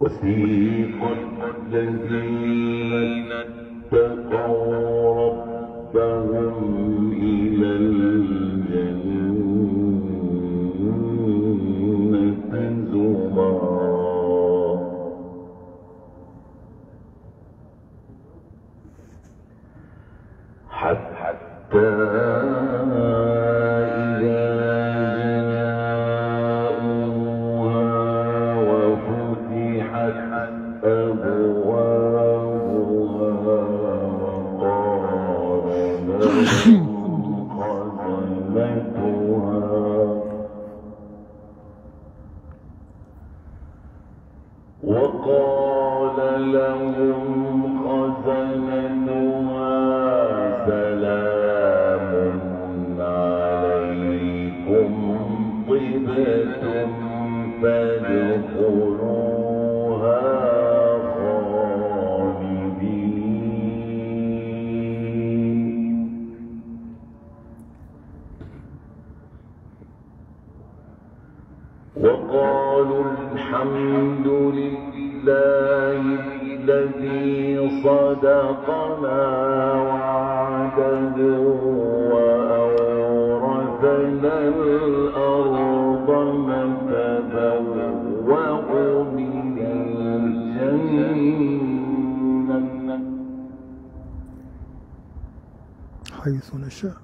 وسيق الذين اتقوا ربهم إلى الجنة. الحمد لله الذي صدقنا وعده وأورثنا الأرض نتبوأ من الجنة. حيث نشاء.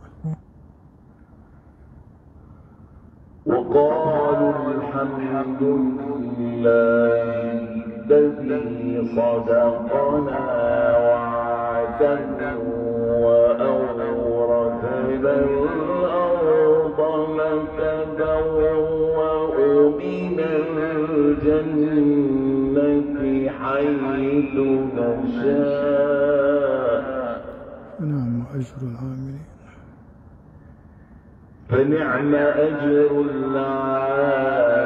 الذي صدقنا وعده وأورثنا الأرض نتبوأ من الجنة حيث نشاء. نعم أجر العاملين. فنعم أجر العاملين.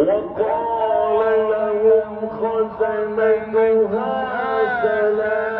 وقال لهم خزنتها سلام.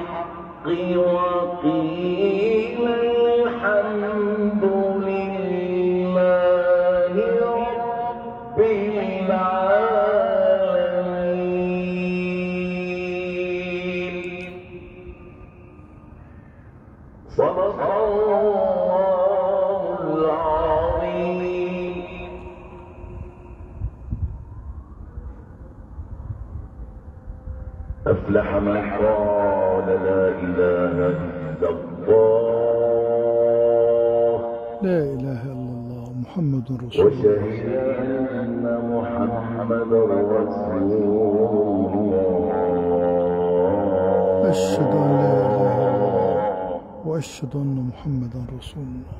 وقيل أشهد أن لا إله إلا الله وأشهد أن محمدا رسول الله.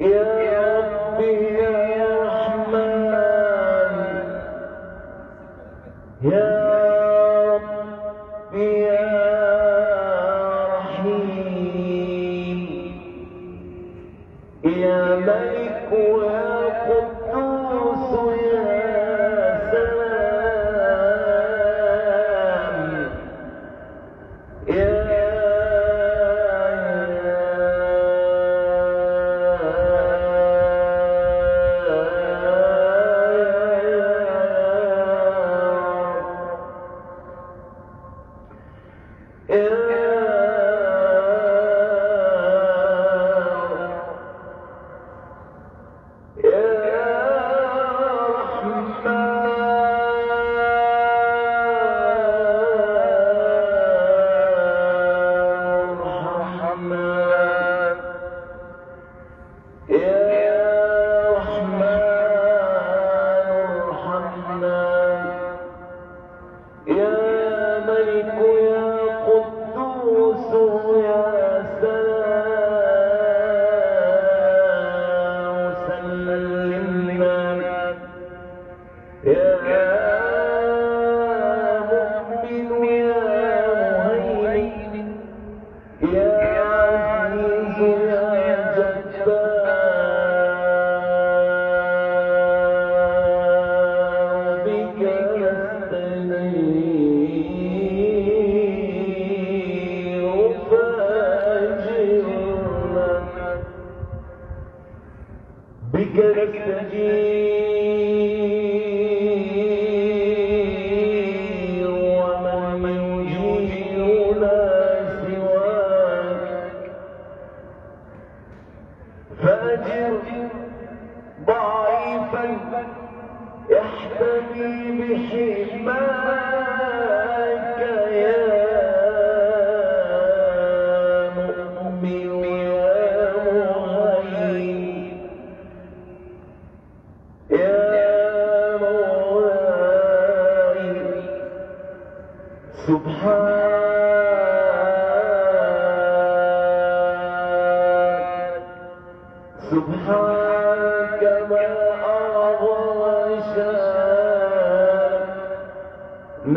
يا يا يا فأجر ضعيفا يحتمي بحماك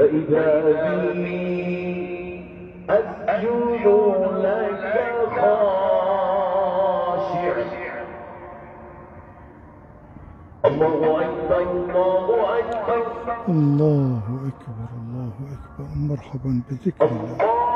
فإذا بي أسجد لك خاشع الله أكبر الله أكبر الله أكبر. الله أكبر مرحبا بذكر الله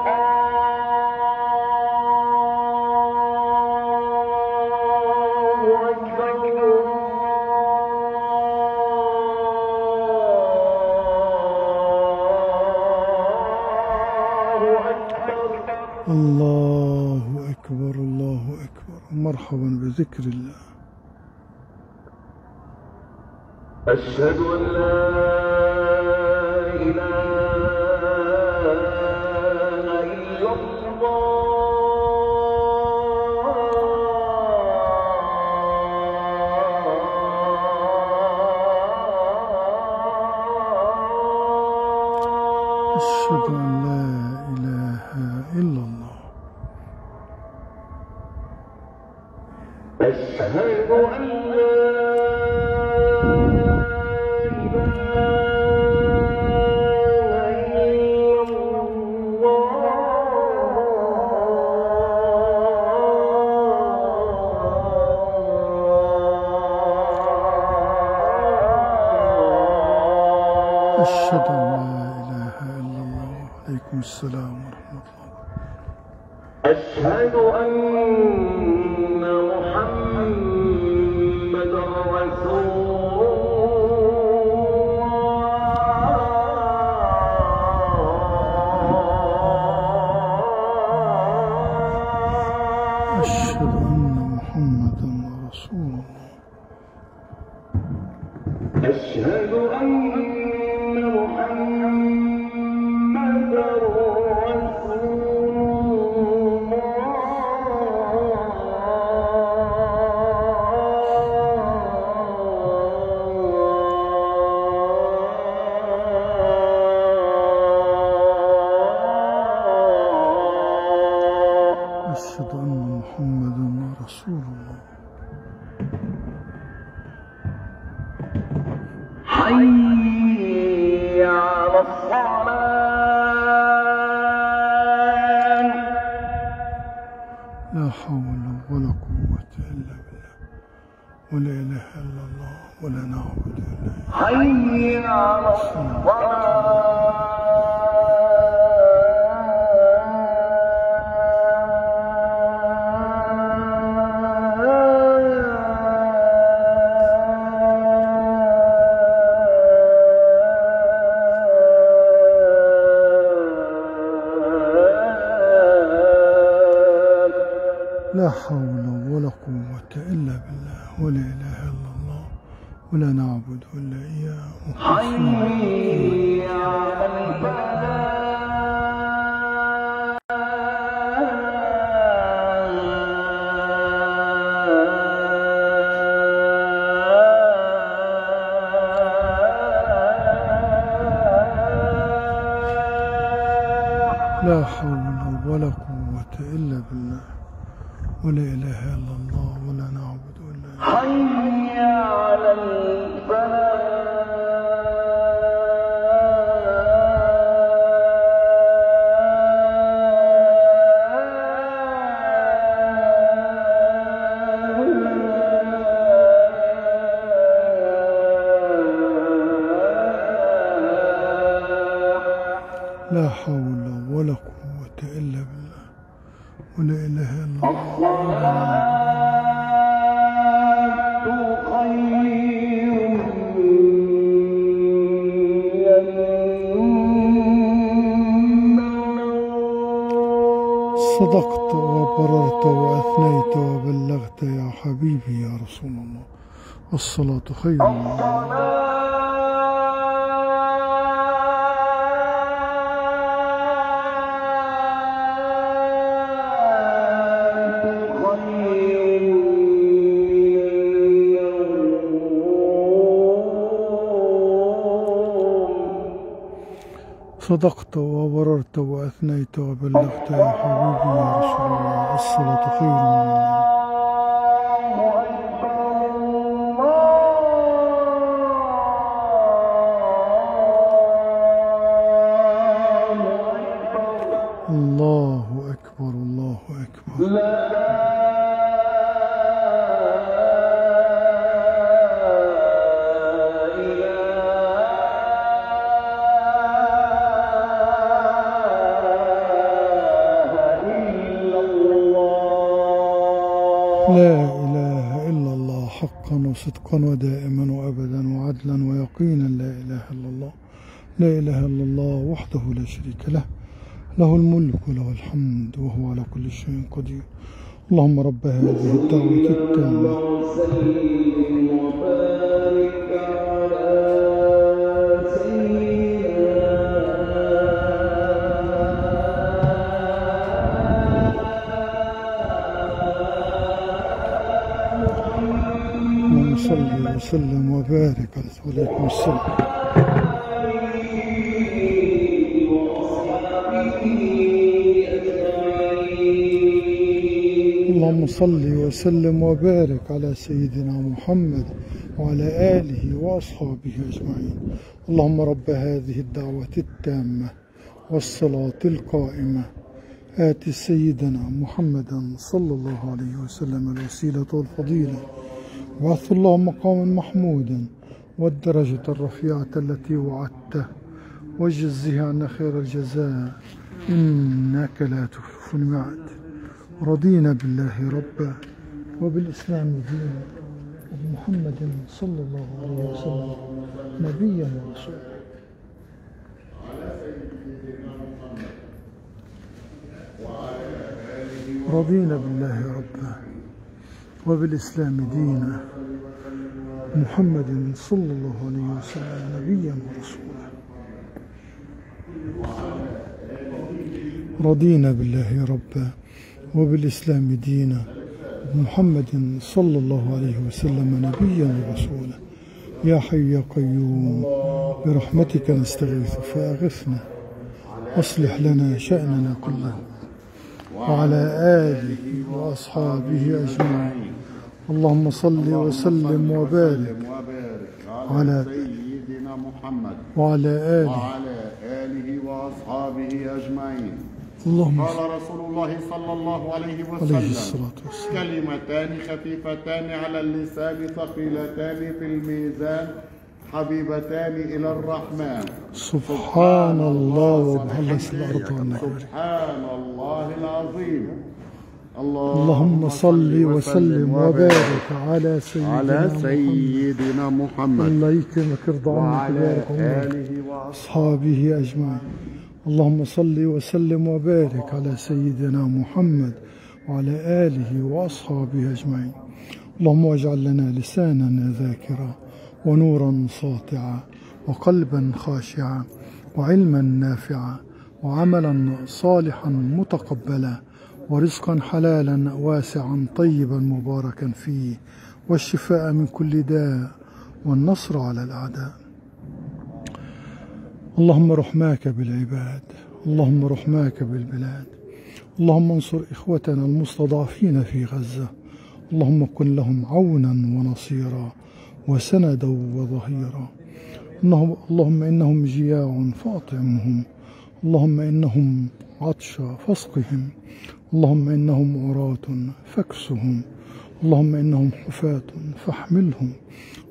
مرحبا بذكر الله. أشهد أن لا إله أشهد أن لا أشهد أن لا إله إلا الله. عليكم السلام ورحمة الله. أشهد أن حول ولا قوة إلا بالله ولا إله إلا الله ولا نعبد إلا إياه. لا حول ولا قوة ولا إله إلا الله. إله إلا الله. الصلاة خير صدقت وبررت وأثنيت وبلغت يا حبيبي يا رسول الله. الصلاة خير. من النوم. صدقت وبررت وأثنيت وبلغت يا حبيبي يا رسول الله الصلاة خير من النوم. حقا وصدقا ودائما وأبدا وعدلا ويقينا لا إله إلا الله. لا إله إلا الله وحده لا شريك له. له الملك وله الحمد وهو على كل شيء قدير. اللهم رب هذه الدعوة التامة. وسلم وبارك على رسول الله اللهم صل وسلم وبارك على سيدنا محمد وعلى آله وأصحابه أجمعين. اللهم رب هذه الدعوة التامة والصلاة القائمة. آت سيدنا محمدا صلى الله عليه وسلم الوسيلة والفضيلة. وعث الله مقاما محمودا والدرجة الرفيعة التي وعدته. وجزه عنا خير الجزاء. إنك لا تخلف الميعاد. رضينا بالله ربا وبالإسلام دينا. وبمحمد صلى الله عليه وسلم. نبيا ورسولا. رضينا بالله ربا وبالإسلام دينا محمد صلى الله عليه وسلم نبيا ورسولا. رضينا بالله ربا وبالإسلام دينا محمد صلى الله عليه وسلم نبيا ورسولا. يا حي يا قيوم برحمتك نستغيث فأغثنا أصلح لنا شأننا كله وعلى آله وأصحابه أجمعين. اللهم صل وسلم وبارك على سيدنا محمد وعلى آله. وعلى آله وأصحابه أجمعين. اللهم قال رسول الله صلى الله عليه عليه وسلم الصلاة والسلام. كلمتان خفيفتان على اللسان ثقيلتان في الميزان حبيبتان إلى الرحمن. سبحان الله وبحلس الأرض سبحان الله العظيم. اللهم صل وسلم وبارك على سيدنا على محمد. سيدنا محمد الله يكرمك ارضى عنك وبارك آله وأصحابه أصحابه أجمعين. اللهم صل وسلم وبارك على سيدنا محمد وعلى آله وأصحابه أجمعين. اللهم واجعل لنا لسانا ذاكرا ونورا ساطعا وقلبا خاشعا وعلما نافعا وعملا صالحا متقبلا ورزقا حلالا واسعا طيبا مباركا فيه. والشفاء من كل داء والنصر على الأعداء. اللهم رحماك بالعباد اللهم رحماك بالبلاد. اللهم انصر إخوتنا المستضعفين في غزة. اللهم كن لهم عونا ونصيرا وسندا وظهيرا. اللهم إنهم جياع فأطعمهم اللهم إنهم عطشى فاسقهم اللهم إنهم عراة فاكسهم. اللهم إنهم حفاة فاحملهم.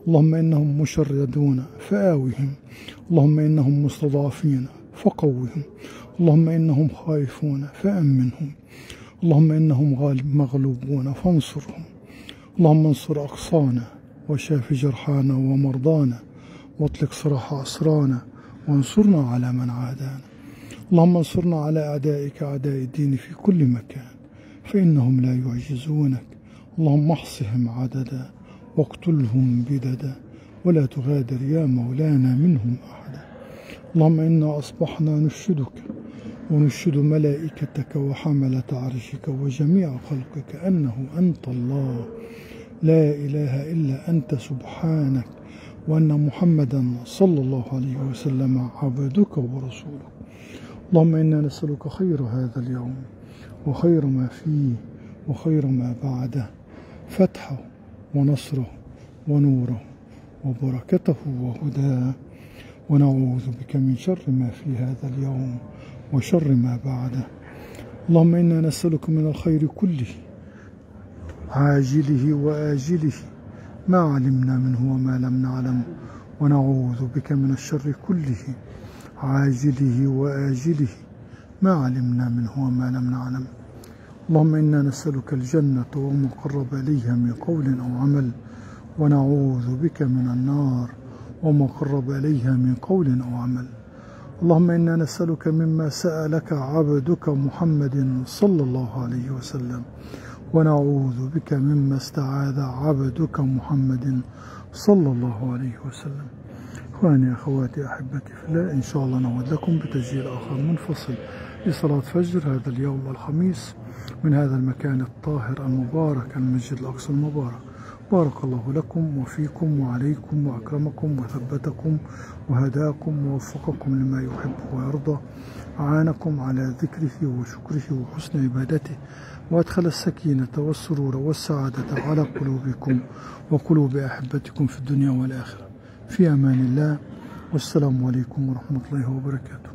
اللهم إنهم مشردون فآوهم. اللهم إنهم مستضعفين فقوهم. اللهم إنهم خائفون فأمنهم. اللهم إنهم غالب مغلوبون فانصرهم. اللهم انصر أقصانا وشاف جرحانا ومرضانا واطلق سراح أسرانا وانصرنا على من عادانا. اللهم انصرنا على أعدائك أعداء الدين في كل مكان فإنهم لا يعجزونك. اللهم احصهم عددا واقتلهم بددا ولا تغادر يا مولانا منهم أحدا. اللهم إنا أصبحنا نشهدك ونشهد ملائكتك وحملة عرشك وجميع خلقك أنه أنت الله. لا إله إلا أنت سبحانك وأن محمدا صلى الله عليه وسلم عبدك ورسولك. اللهم إنا نسألك خير هذا اليوم وخير ما فيه وخير ما بعده. فتحه ونصره ونوره وبركته وهداه ونعوذ بك من شر ما في هذا اليوم وشر ما بعده. اللهم إنا نسألك من الخير كله عاجله وآجله ما علمنا منه وما لم نعلم. ونعوذ بك من الشر كله عاجله وآجله. ما علمنا منه وما لم نعلم. اللهم إنا نسألك الجنة وما قرب إليها من قول أو عمل ونعوذ بك من النار وما قرب إليها من قول أو عمل. اللهم إنا نسألك مما سألك عبدك محمد صلى الله عليه وسلم ونعوذ بك مما استعاذ عبدك محمد صلى الله عليه وسلم. إخواني أخواتي أحبتي في الله إن شاء الله نعود لكم بتسجيل آخر منفصل. لصلاة فجر هذا اليوم الخميس من هذا المكان الطاهر المبارك المسجد الأقصى المبارك. بارك الله لكم وفيكم وعليكم وأكرمكم وثبتكم وهداكم ووفقكم لما يحب ويرضى. أعانكم على ذكره وشكره وحسن عبادته. وأدخل السكينة والسرور والسعادة على قلوبكم وقلوب أحبتكم في الدنيا والآخرة. في أمان الله والسلام عليكم ورحمة الله وبركاته.